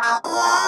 a k